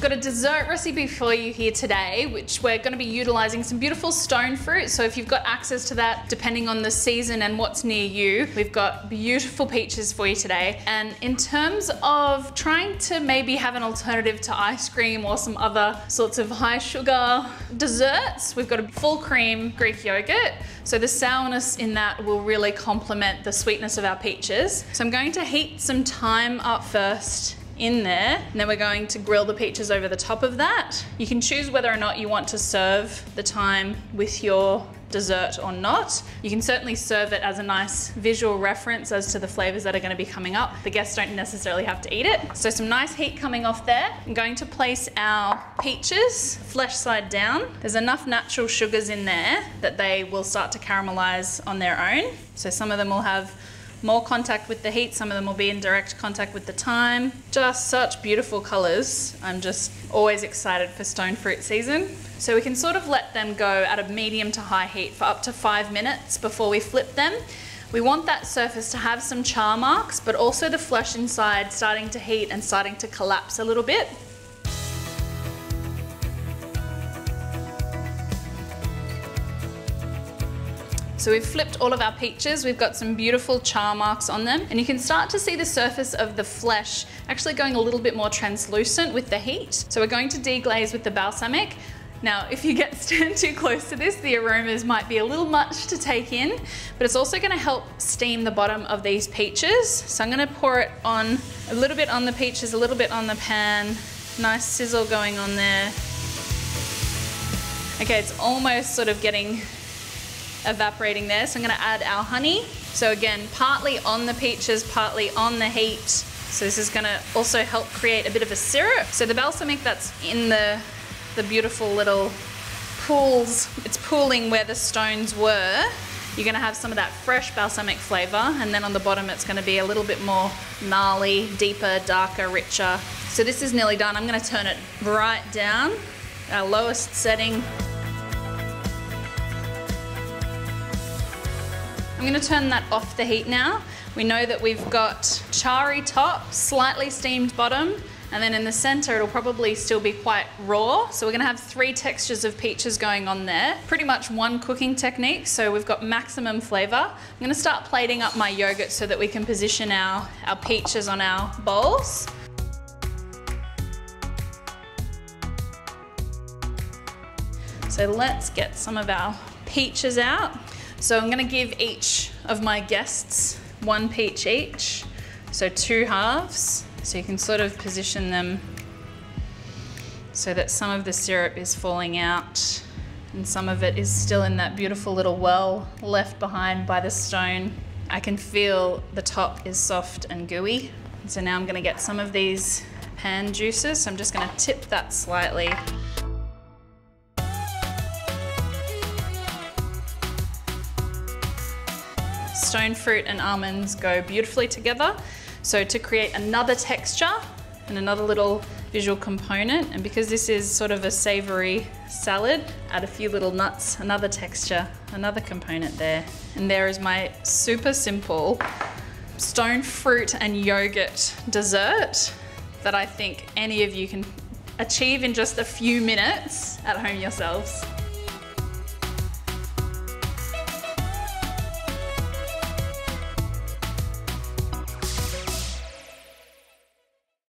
got a dessert recipe for you here today, which we're gonna be utilizing some beautiful stone fruit. So if you've got access to that, depending on the season and what's near you, we've got beautiful peaches for you today. And in terms of trying to maybe have an alternative to ice cream or some other sorts of high sugar desserts, we've got a full cream Greek yogurt. So the sourness in that will really complement the sweetness of our peaches. So I'm going to heat some thyme up first in there. And then we're going to grill the peaches over the top of that. You can choose whether or not you want to serve the thyme with your dessert or not. You can certainly serve it as a nice visual reference as to the flavors that are going to be coming up. The guests don't necessarily have to eat it. So some nice heat coming off there. I'm going to place our peaches flesh side down. There's enough natural sugars in there that they will start to caramelize on their own. So some of them will have more contact with the heat, some of them will be in direct contact with the thyme. Just such beautiful colors. I'm just always excited for stone fruit season. So we can sort of let them go at a medium to high heat for up to five minutes before we flip them. We want that surface to have some char marks, but also the flesh inside starting to heat and starting to collapse a little bit. So we've flipped all of our peaches. We've got some beautiful char marks on them. And you can start to see the surface of the flesh actually going a little bit more translucent with the heat. So we're going to deglaze with the balsamic. Now, if you get stand too close to this, the aromas might be a little much to take in, but it's also gonna help steam the bottom of these peaches. So I'm gonna pour it on a little bit on the peaches, a little bit on the pan. Nice sizzle going on there. Okay, it's almost sort of getting evaporating there. So I'm gonna add our honey. So again, partly on the peaches, partly on the heat. So this is gonna also help create a bit of a syrup. So the balsamic that's in the, the beautiful little pools, it's pooling where the stones were. You're gonna have some of that fresh balsamic flavor and then on the bottom it's gonna be a little bit more gnarly, deeper, darker, richer. So this is nearly done. I'm gonna turn it right down, our lowest setting. I'm gonna turn that off the heat now. We know that we've got charry top, slightly steamed bottom, and then in the center it'll probably still be quite raw. So we're gonna have three textures of peaches going on there. Pretty much one cooking technique, so we've got maximum flavor. I'm gonna start plating up my yogurt so that we can position our, our peaches on our bowls. So let's get some of our peaches out. So I'm gonna give each of my guests one peach each. So two halves. So you can sort of position them so that some of the syrup is falling out and some of it is still in that beautiful little well left behind by the stone. I can feel the top is soft and gooey. So now I'm gonna get some of these pan juices. So I'm just gonna tip that slightly. Stone fruit and almonds go beautifully together. So to create another texture and another little visual component, and because this is sort of a savory salad, add a few little nuts, another texture, another component there. And there is my super simple stone fruit and yogurt dessert that I think any of you can achieve in just a few minutes at home yourselves.